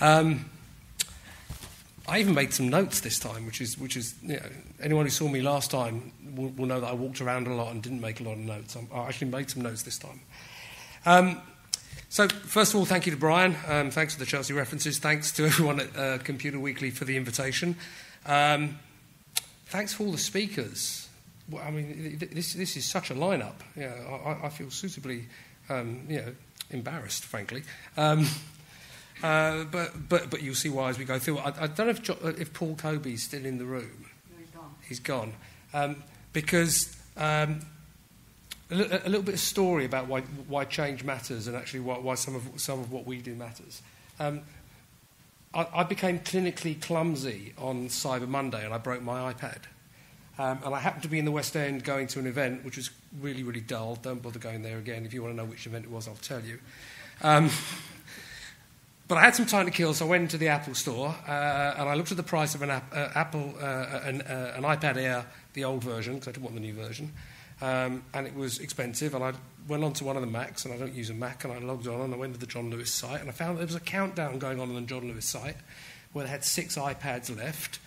Um, I even made some notes this time, which is, which is you know, anyone who saw me last time will, will, know that I walked around a lot and didn't make a lot of notes. I actually made some notes this time. Um, so, first of all, thank you to Brian. Um, thanks for the Chelsea references. Thanks to everyone at uh, Computer Weekly for the invitation. Um, thanks for all the speakers. Well, I mean, this, this is such a lineup. Yeah, I, I feel suitably, um, you know, embarrassed, frankly. Um, uh, but, but, but you'll see why as we go through. I, I don't know if, jo- if Paul Toby's still in the room. No, he's gone. He's gone. Um, because um, a, li- a, little bit of story about why, why change matters and actually why, why some, of, some of what we do matters. Um, I, I, became clinically clumsy on Cyber Monday and I broke my iPad. Um, and I happened to be in the West End going to an event which was really, really dull. Don't bother going there again. If you want to know which event it was, I'll tell you. But I had some time to kill, so I went into the Apple store uh, and I looked at the price of an uh, Apple, uh, an, uh, an, iPad Air, the old version, because I didn't want the new version. Um, and it was expensive. And I went on to one of the Macs, and I don't use a Mac, and I logged on and I went to the John Lewis site, and I found there was a countdown going on on the John Lewis site where they had six iPads left.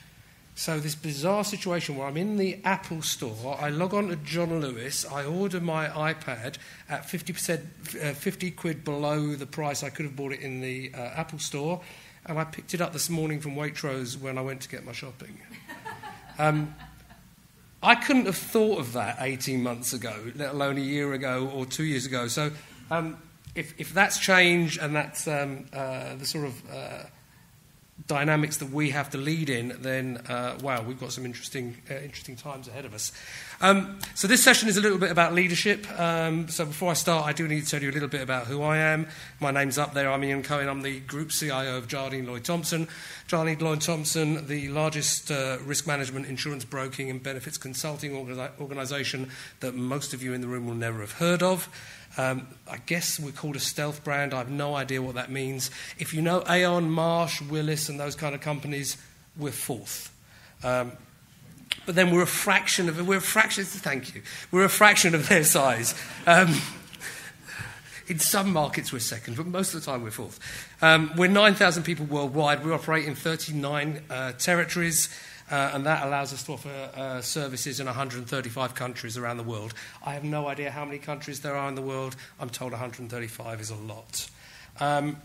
So, this bizarre situation where I'm in the Apple store, I log on to John Lewis, I order my iPad at 50%, uh, 50 quid below the price I could have bought it in the uh, Apple store, and I picked it up this morning from Waitrose when I went to get my shopping. Um, I couldn't have thought of that 18 months ago, let alone a year ago or two years ago. So, um, if, if that's change and that's um, uh, the sort of uh, dynamics that we have to lead in, then uh, wow, we've got some interesting, uh, interesting times ahead of us. Um, so this session is a little bit about leadership. Um, so before I start, I do need to tell you a little bit about who I am. My name's up there. I'm Ian Cohen. I'm the Group CIO of Jardine Lloyd Thompson. Jardine Lloyd Thompson, the largest uh, risk management, insurance broking, and benefits consulting organi- organisation that most of you in the room will never have heard of. Um, I guess we're called a stealth brand. I have no idea what that means. If you know Aon, Marsh, Willis, and those kind of companies, we're fourth. Um, but then we're a fraction of we're a fraction. Thank you. We're a fraction of their size. Um, in some markets, we're second, but most of the time, we're fourth. Um, we're 9,000 people worldwide. We operate in 39 uh, territories and that allows us to offer uh, services in 135 countries around the world. I have no idea how many countries there are in the world. I'm told 135 is a lot. Um,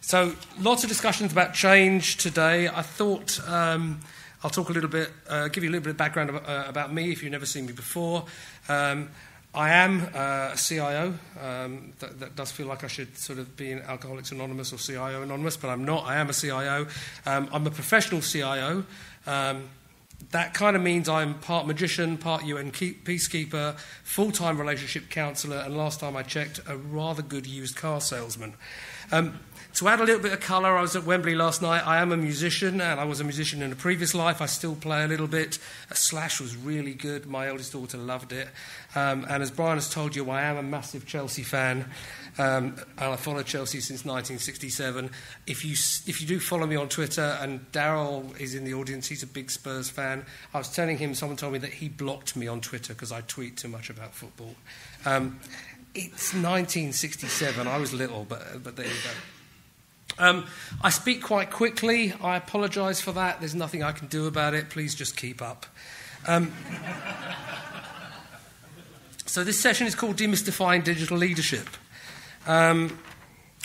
so, lots of discussions about change today. I thought um, I'll talk a little bit, uh, give you a little bit of background about, uh, about me if you've never seen me before. Um, I am uh, a CIO. Um, that, that, does feel like I should sort of be in Alcoholics Anonymous or CIO Anonymous, but I'm not. I am a CIO. Um, I'm a professional CIO. Um, that kind of means I'm part magician, part UN peacekeeper, full time relationship counsellor, and last time I checked, a rather good used car salesman. Um, to add a little bit of colour, I was at Wembley last night. I am a musician, and I was a musician in a previous life. I still play a little bit. A Slash was really good. My eldest daughter loved it. Um, and as Brian has told you, I am a massive Chelsea fan. Um, and I followed Chelsea since 1967. If you, if you do follow me on Twitter, and Daryl is in the audience, he's a big Spurs fan. I was telling him, someone told me that he blocked me on Twitter because I tweet too much about football. Um, it's 1967. I was little, but, but there you go. Um, I speak quite quickly. I apologise for that. There's nothing I can do about it. Please just keep up. Um, so, this session is called Demystifying Digital Leadership. Um,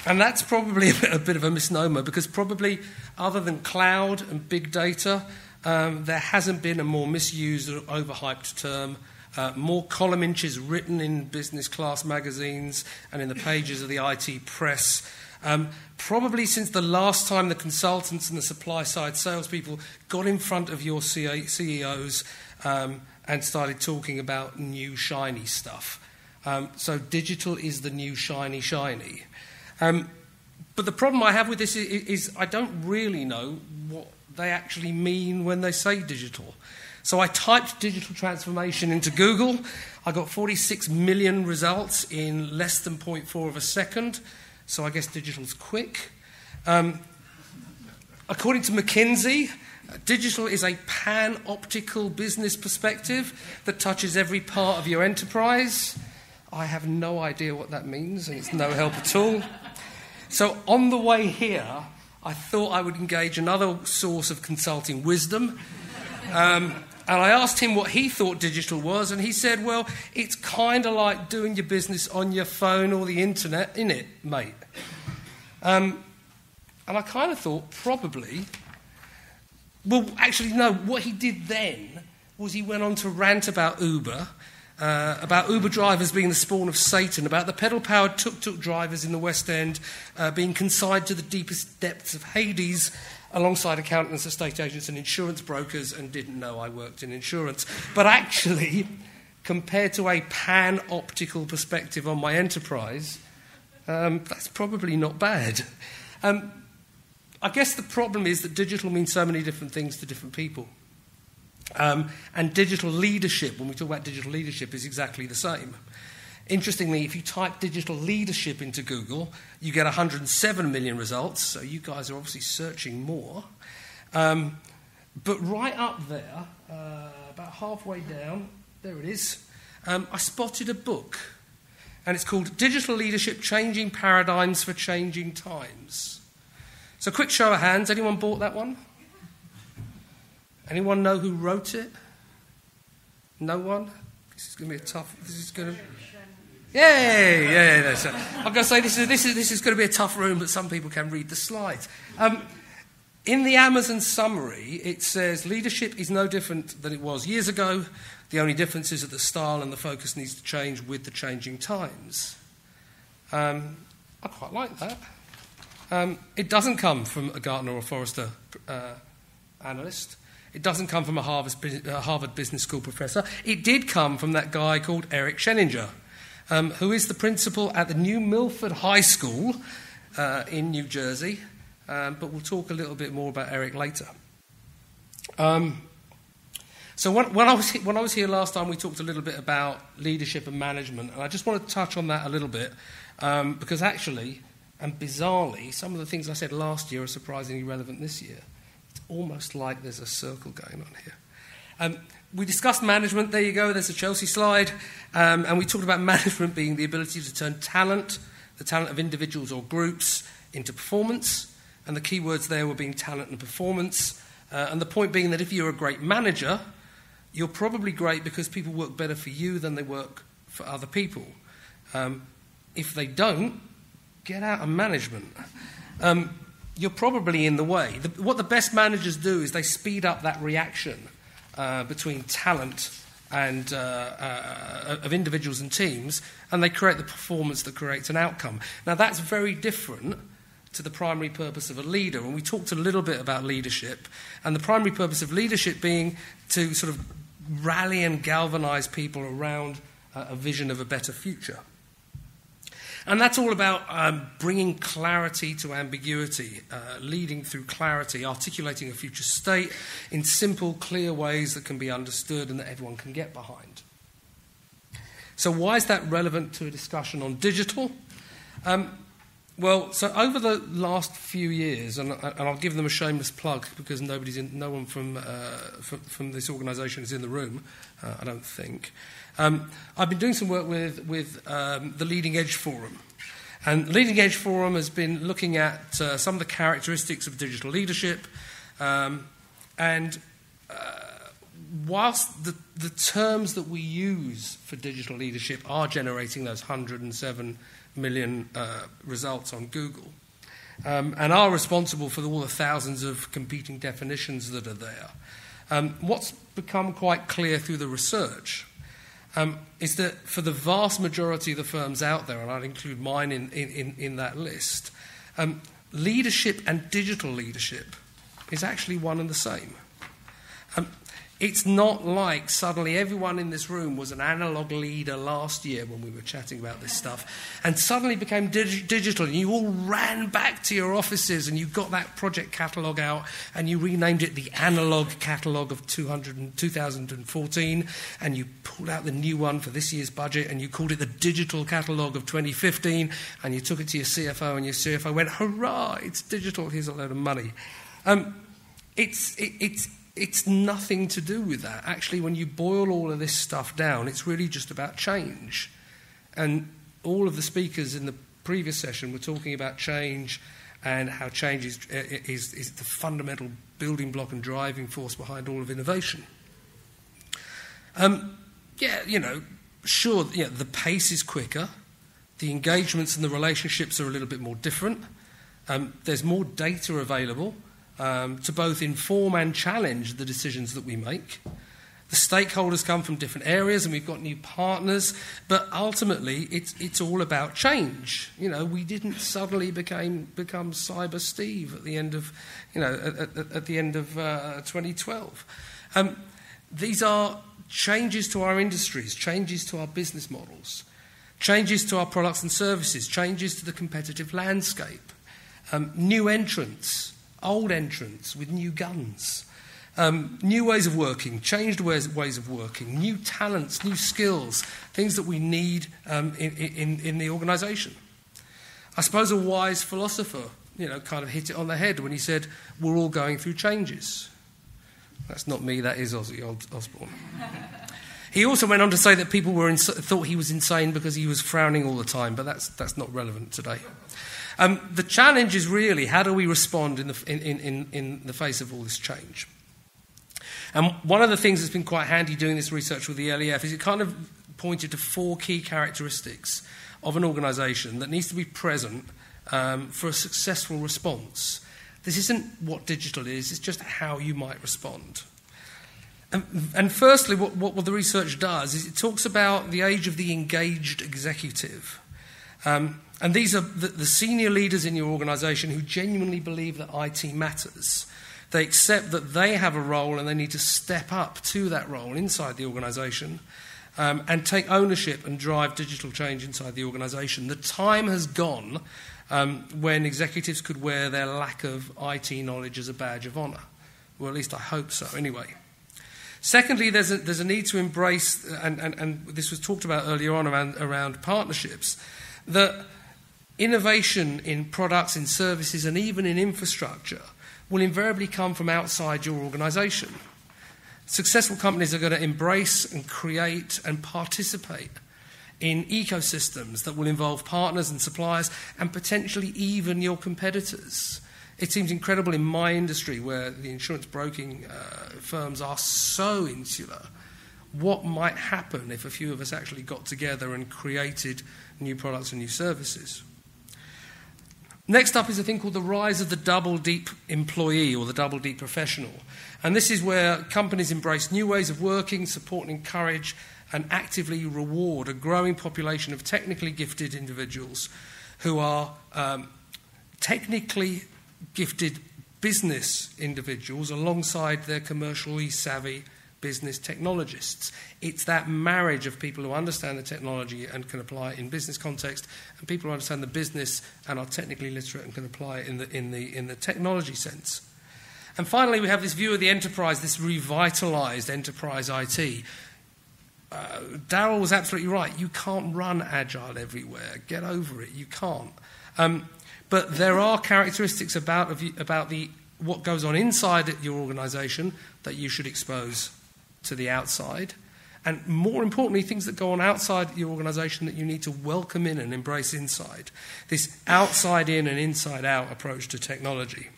and that's probably a bit, a bit, of a misnomer because, probably, other than cloud and big data, um, there hasn't been a more misused or overhyped term. Uh, more column inches written in business class magazines and in the pages of the IT press um, probably since the last time the consultants and the supply side salespeople got in front of your CEOs um, and started talking about new shiny stuff. Um, so digital is the new shiny shiny. Um, but the problem I have with this is, is I don't really know what they actually mean when they say digital. So I typed digital transformation into Google. I got 46 million results in less than 0.4 of a second. So I guess digital's quick. Um, according to McKinsey, digital is a pan optical business perspective that touches every part of your enterprise. I have no idea what that means, and it's no help at all. So on the way here, I thought I would engage another source of consulting wisdom. Um, and I asked him what he thought digital was, and he said, Well, it's kind of like doing your business on your phone or the internet, in it, mate. Um, and I kind of thought, probably. Well, actually, no, what he did then was he went on to rant about Uber uh, about Uber drivers being the spawn of Satan, about the pedal powered tuk tuk drivers in the West End uh, being consigned to the deepest depths of Hades alongside accountants, estate agents, and insurance brokers, and didn't know I worked in insurance. But actually, compared to a pan optical perspective on my enterprise, um, that's probably not bad. Um, I guess the problem is that digital means so many different things to different people. Um, and digital leadership, when we talk about digital leadership, is exactly the same. Interestingly, if you type digital leadership into Google, you get 107 million results, so you guys are obviously searching more. Um, but right up there, uh, about halfway down, there it is, um, I spotted a book. And it's called Digital Leadership Changing Paradigms for Changing Times. So, quick show of hands anyone bought that one? Anyone know who wrote it? No one? This is going to be a tough. This is going to. Yeah, yeah. yeah. So I'm going to say this is, this, is, this is going to be a tough room, but some people can read the slides. Um, in the Amazon summary, it says leadership is no different than it was years ago. The only difference is that the style and the focus needs to change with the changing times. Um, I quite like that. Um, it doesn't come from a Gartner or Forrester uh, analyst. It doesn't come from a Harvard, Business School professor. It did come from that guy called Eric Sheninger, um, who is the principal at the New Milford High School uh, in New Jersey. Um, but we'll talk a little bit more about Eric later. Um, so when, when, I was, when I was here last time, we talked a little bit about leadership and management, and I just want to touch on that a little bit um, because actually, and bizarrely, some of the things I said last year are surprisingly relevant this year almost like there's a circle going on here. Um, we discussed management. There you go. There's a Chelsea slide. Um, and we talked about management being the ability to turn talent, the talent of individuals or groups, into performance. And the key words there were being talent and performance. Uh, and the point being that if you're a great manager, you're probably great because people work better for you than they work for other people. Um, if they don't, get out of management. Um, you're probably in the way. The, what the best managers do is they speed up that reaction uh, between talent and uh, uh, of individuals and teams, and they create the performance that creates an outcome. Now that's very different to the primary purpose of a leader, and we talked a little bit about leadership, and the primary purpose of leadership being to sort of rally and galvanize people around a vision of a better future. And that's all about um, bringing clarity to ambiguity, uh, leading through clarity, articulating a future state in simple, clear ways that can be understood and that everyone can get behind. So, why is that relevant to a discussion on digital? Um, well, so over the last few years, and, and, I'll give them a shameless plug because nobody's in, no one from, uh, from, from, this organisation is in the room, uh, I don't think. Um, I've been doing some work with, with um, the Leading Edge Forum. And Leading Edge Forum has been looking at uh, some of the characteristics of digital leadership. Um, and uh, whilst the, the terms that we use for digital leadership are generating those 107 million uh, results on Google, um, and are responsible for all the thousands of competing definitions that are there. Um, what's become quite clear through the research um, is that for the vast majority of the firms out there, and I'd include mine in, in, in that list, um, leadership and digital leadership is actually one and the same. Um, it's not like suddenly everyone in this room was an analog leader last year when we were chatting about this stuff, and suddenly became dig- digital, and you all ran back to your offices and you got that project catalogue out and you renamed it the analog catalogue of 200 2014, and you pulled out the new one for this year's budget and you called it the digital catalogue of 2015, and you took it to your CFO, and your CFO went, Hurrah, it's digital, here's a load of money. Um, it's, it, it's, it's nothing to do with that. Actually, when you boil all of this stuff down, it's really just about change. And all of the speakers in the previous session were talking about change and how change is, is, is the fundamental building block and driving force behind all of innovation. Um, yeah, you know, sure, yeah, the pace is quicker, the engagements and the relationships are a little bit more different. Um, there's more data available um, to both inform and challenge the decisions that we make. The stakeholders come from different areas and we've got new partners, but ultimately it's, it's all about change. You know, we didn't suddenly became, become Cyber Steve at the end of, you know, at, at, at the end of uh, 2012. Um, these are changes to our industries, changes to our business models, changes to our products and services, changes to the competitive landscape, um, new entrants, old entrants with new guns. Um, new ways of working, changed ways, ways, of working, new talents, new skills, things that we need um, in, in, in the organisation. I suppose a wise philosopher, you know, kind of hit it on the head when he said, "We're all going through changes." That's not me. That is Ozzy Osbourne. he also went on to say that people were ins- thought he was insane because he was frowning all the time, but that's that's not relevant today. Um, the challenge is really how do we respond in the, in, in, in the face of all this change? And one of the things that's been quite handy doing this research with the LEF is it kind of pointed to four key characteristics of an organisation that needs to be present um, for a successful response. This isn't what digital is, it's just how you might respond. And, and firstly, what, what, what, the research does is it talks about the age of the engaged executive. Um, and these are the, the senior leaders in your organisation who genuinely believe that IT matters. They accept that they have a role and they need to step up to that role inside the organisation um, and take ownership and drive digital change inside the organisation. The time has gone um, when executives could wear their lack of IT knowledge as a badge of honour. Well, at least I hope so, anyway. Secondly, there's a, there's a need to embrace, and, and, and this was talked about earlier on around, around partnerships, that innovation in products, in services, and even in infrastructure will invariably come from outside your organization. Successful companies are going to embrace and create and participate in ecosystems that will involve partners and suppliers and potentially even your competitors. It seems incredible in my industry where the insurance broking uh, firms are so insular. What might happen if a few of us actually got together and created new products and new services? Next up is a thing called the rise of the double deep employee or the double deep professional. And this is where companies embrace new ways of working, support and encourage, and actively reward a growing population of technically gifted individuals who are um, technically gifted business individuals alongside their commercially savvy business technologists. It's that marriage of people who understand the technology and can apply it in business context, and people who understand the business and are technically literate and can apply it in the, in the, in the technology sense. And finally, we have this view of the enterprise, this revitalized enterprise IT. Uh, Daryl was absolutely right. You can't run agile everywhere. Get over it. You can't. Um, but there are characteristics about, about the, what goes on inside your organization that you should expose to the outside. And more importantly, things that go on outside your organization that you need to welcome in and embrace inside. This outside in and inside out approach to technology.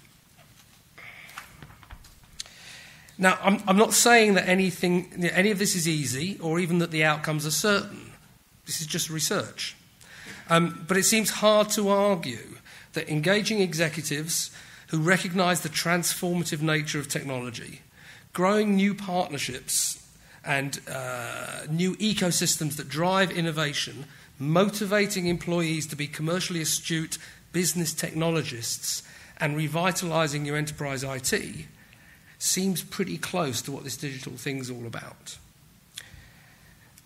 Now, I'm, I'm not saying that anything, any of this is easy or even that the outcomes are certain. This is just research. Um, but it seems hard to argue that engaging executives who recognize the transformative nature of technology growing new partnerships and uh, new ecosystems that drive innovation, motivating employees to be commercially astute business technologists, and revitalizing your enterprise IT seems pretty close to what this digital thing's all about.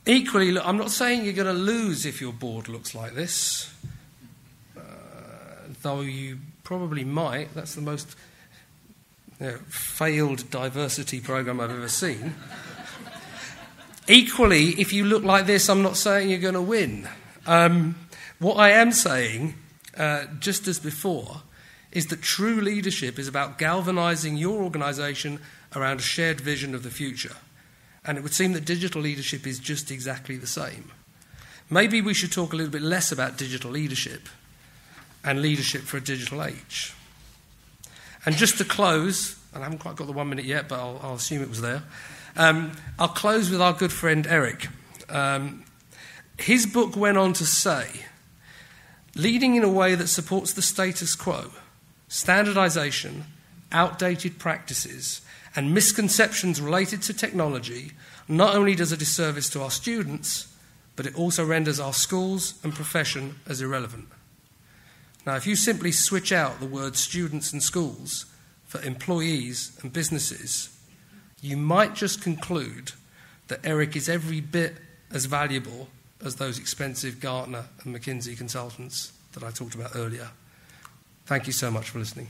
Equally, look, I'm not saying you're going to lose if your board looks like this, uh, though you probably might. That's the most you know, failed diversity program I've ever seen. Equally, if you look like this, I'm not saying you're going to win. Um, what I am saying, uh, just as before, is that true leadership is about galvanizing your organization around a shared vision of the future. And it would seem that digital leadership is just exactly the same. Maybe we should talk a little bit less about digital leadership and leadership for a digital age. And just to close, and I haven't quite got the one minute yet, but I'll, I'll assume it was there. Um, I'll close with our good friend Eric. Um, his book went on to say, leading in a way that supports the status quo, standardization, outdated practices, and misconceptions related to technology not only does a disservice to our students, but it also renders our schools and profession as irrelevant. Now, if you simply switch out the words students and schools for employees and businesses, you might just conclude that Eric is every bit as valuable as those expensive Gartner and McKinsey consultants that I talked about earlier. Thank you so much for listening.